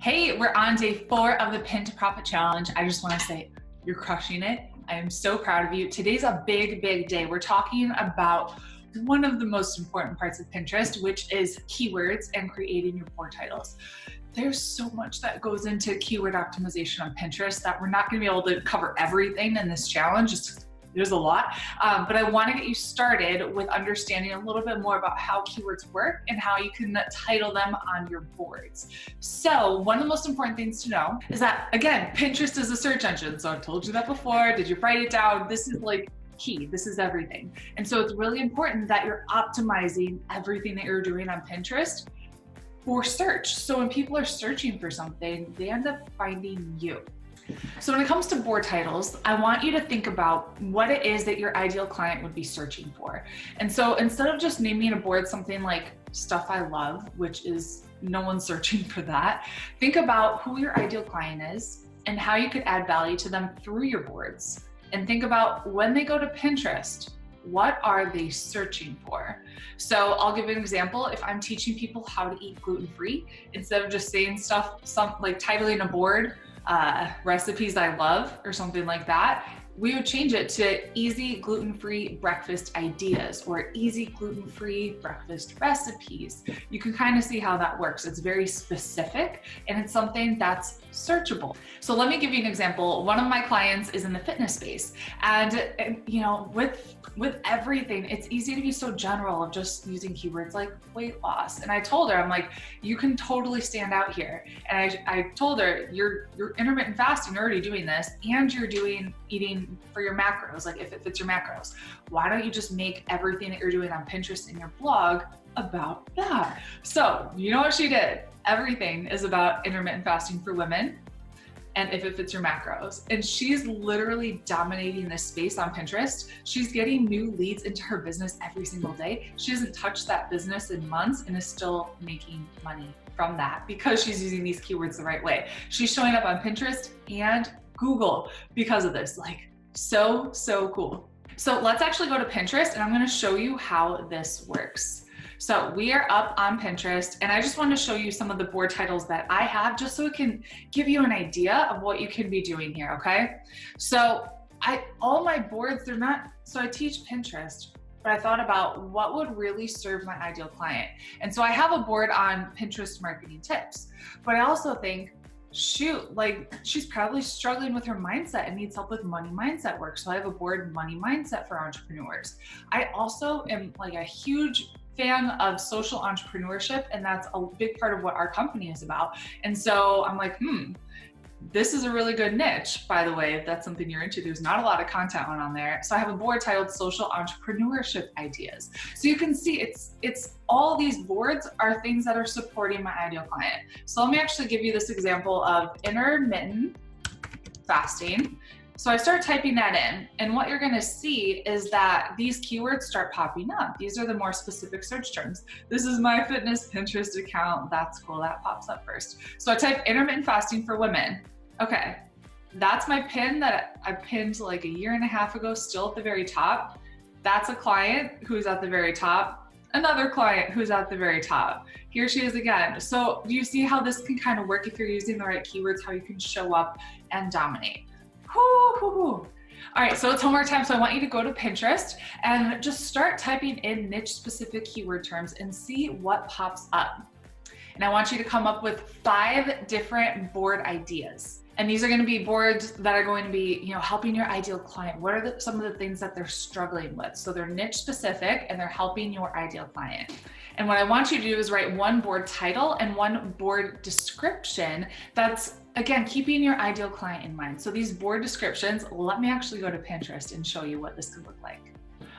Hey, we're on day four of the Pin to Profit Challenge. I just want to say you're crushing it. I am so proud of you. Today's a big, big day. We're talking about one of the most important parts of Pinterest, which is keywords and creating your board titles. There's so much that goes into keyword optimization on Pinterest that we're not going to be able to cover everything in this challenge. Just there's a lot, um, but I want to get you started with understanding a little bit more about how keywords work and how you can title them on your boards. So one of the most important things to know is that again, Pinterest is a search engine. So I've told you that before. Did you write it down? This is like key. This is everything. And so it's really important that you're optimizing everything that you're doing on Pinterest for search. So when people are searching for something, they end up finding you. So when it comes to board titles, I want you to think about what it is that your ideal client would be searching for. And so instead of just naming a board something like stuff I love, which is no one's searching for that, think about who your ideal client is and how you could add value to them through your boards. And think about when they go to Pinterest, what are they searching for? So I'll give an example. If I'm teaching people how to eat gluten free, instead of just saying stuff, some like titling a board uh, recipes I love or something like that, we would change it to easy gluten-free breakfast ideas or easy gluten-free breakfast recipes. You can kind of see how that works. It's very specific and it's something that's searchable. So let me give you an example. One of my clients is in the fitness space and, and you know, with with everything, it's easy to be so general of just using keywords like weight loss. And I told her, I'm like, you can totally stand out here. And I, I told her, you're you're intermittent fasting, you're already doing this, and you're doing eating for your macros, like if it fits your macros. Why don't you just make everything that you're doing on Pinterest and your blog about that? So you know what she did? Everything is about intermittent fasting for women and if it fits your macros. And she's literally dominating this space on Pinterest. She's getting new leads into her business every single day. She hasn't touched that business in months and is still making money from that because she's using these keywords the right way. She's showing up on Pinterest and Google because of this. Like, so, so cool. So let's actually go to Pinterest and I'm gonna show you how this works. So we are up on Pinterest and I just want to show you some of the board titles that I have just so it can give you an idea of what you can be doing here, okay? So I all my boards, they're not, so I teach Pinterest, but I thought about what would really serve my ideal client. And so I have a board on Pinterest marketing tips, but I also think shoot, like she's probably struggling with her mindset and needs help with money mindset work. So I have a board money mindset for entrepreneurs. I also am like a huge fan of social entrepreneurship, and that's a big part of what our company is about. And so I'm like, hmm, this is a really good niche, by the way, if that's something you're into. There's not a lot of content on, there. So I have a board titled Social Entrepreneurship Ideas. So you can see it's it's all these boards are things that are supporting my ideal client. So let me actually give you this example of intermittent fasting. So I start typing that in, and what you're gonna see is that these keywords start popping up. These are the more specific search terms. This is my fitness Pinterest account. That's cool, that pops up first. So I type intermittent fasting for women. Okay, that's my pin that I pinned like a year and a half ago, still at the very top. That's a client who's at the very top. Another client who's at the very top. Here she is again. So do you see how this can kind of work if you're using the right keywords, how you can show up and dominate? All right, so it's homework time. So I want you to go to Pinterest and just start typing in niche specific keyword terms and see what pops up. And I want you to come up with five different board ideas. And these are going to be boards that are going to be, you know, helping your ideal client. What are the, some of the things that they're struggling with? So they're niche specific and they're helping your ideal client. And what I want you to do is write one board title and one board description that's again, keeping your ideal client in mind. So these board descriptions, let me actually go to Pinterest and show you what this could look like.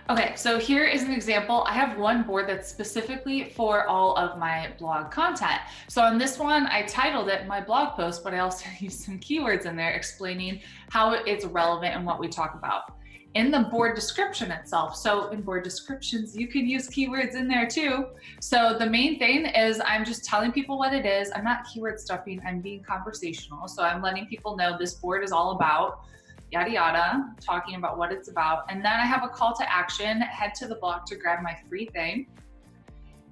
Okay, so here is an example. I have one board that's specifically for all of my blog content. So on this one, I titled it my blog post, but I also used some keywords in there explaining how it's relevant and what we talk about in the board description itself. So in board descriptions, you can use keywords in there too. So the main thing is I'm just telling people what it is. I'm not keyword stuffing, I'm being conversational. So I'm letting people know this board is all about yada yada, talking about what it's about. And then I have a call to action, head to the blog to grab my free thing.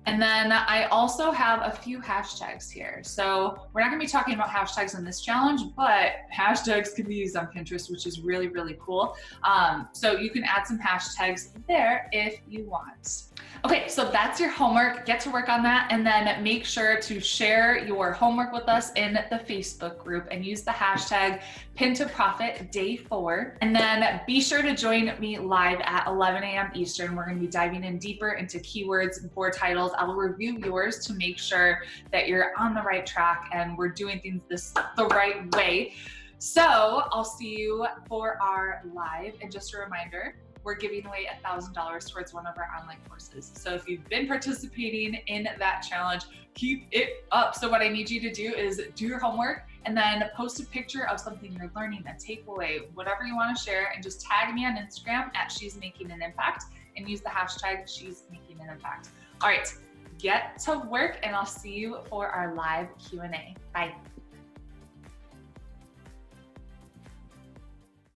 And then I also have a few hashtags here. So we're not gonna be talking about hashtags in this challenge, but hashtags can be used on Pinterest, which is really, really cool. Um, so you can add some hashtags there if you want. Okay, so that's your homework. Get to work on that and then make sure to share your homework with us in the Facebook group and use the hashtag pin to profit day four. And then be sure to join me live at 11 a.m. Eastern. We're gonna be diving in deeper into keywords, board titles. I will review yours to make sure that you're on the right track and we're doing things this the right way. So I'll see you for our live. And just a reminder, we're giving away $1,000 towards one of our online courses. So if you've been participating in that challenge, keep it up. So what I need you to do is do your homework and then post a picture of something you're learning, a takeaway, whatever you want to share, and just tag me on Instagram at She's Making an Impact and use the hashtag She's Making an Impact. All right, get to work and I'll see you for our live Q&A. Bye.